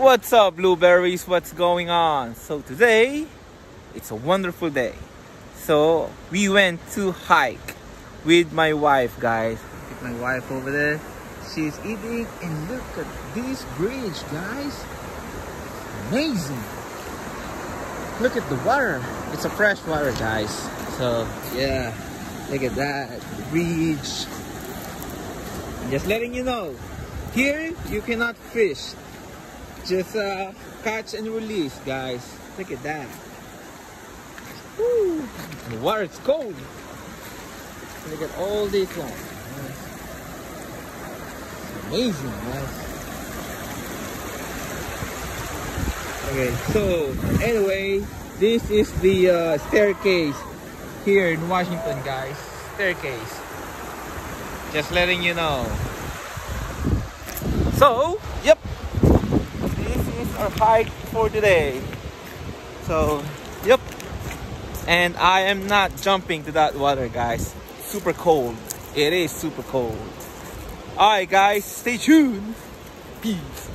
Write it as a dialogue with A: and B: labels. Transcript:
A: What's up, blueberries? What's going on? So today, it's a wonderful day. So we went to hike with my wife, guys. At my wife over there. She's eating, and look at this bridge, guys. Amazing. Look at the water. It's a fresh water, guys. So yeah, look at that bridge. Just letting you know, here you cannot fish. Just uh, catch and release, guys. Look at that. Woo. The water is cold. Look at all this one. Amazing, guys. Okay, so anyway, this is the uh, staircase here in Washington, guys. Staircase. Just letting you know. So, yep. Hike for today. So, yep. And I am not jumping to that water, guys. Super cold. It is super cold. Alright, guys, stay tuned. Peace.